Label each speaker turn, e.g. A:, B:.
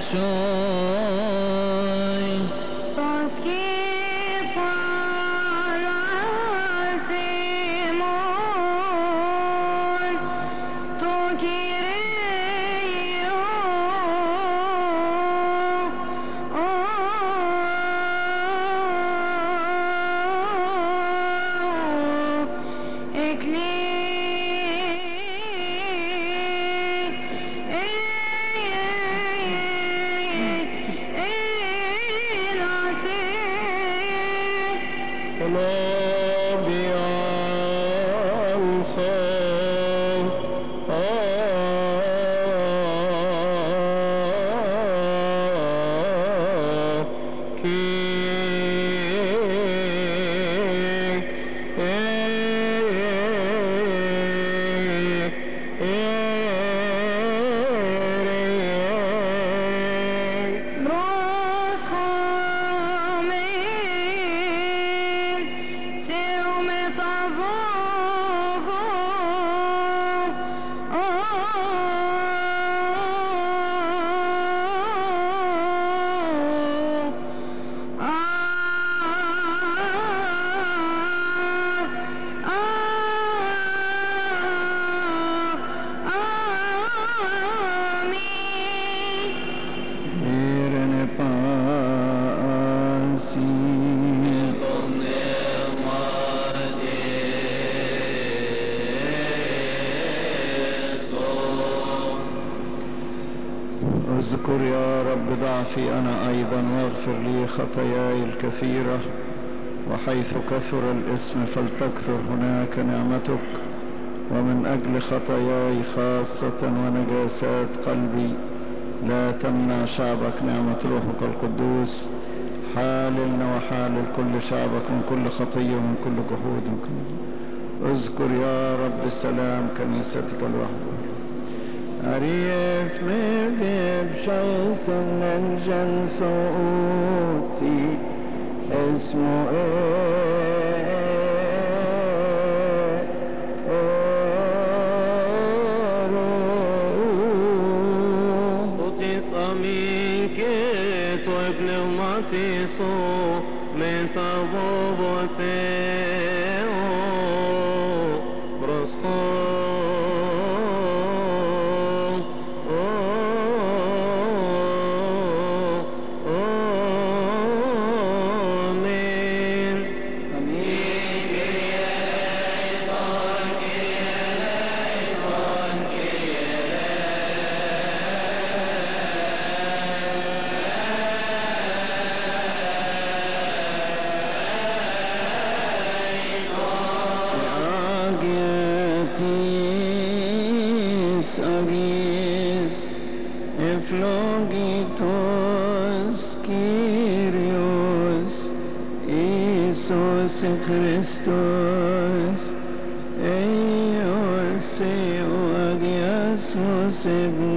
A: sos Hello. اذكر يا رب ضعفي أنا أيضا واغفر لي خطاياي الكثيرة وحيث كثر الإسم فلتكثر هناك نعمتك. ومن أجل خطاياي خاصة ونجاسات قلبي لا تمنع شعبك نعمة روحك القدوس. حاللنا وحالل كل شعبك من كل خطية ومن كل جهود اذكر يا رب سلام كنيستك الوحدة
B: Arif mevdib şahsından can soğuti esmu
C: صوتي صمين كيت وبنغمتي صو من
B: Iose Christos, Eios Eo Agias Mos Ebnebo,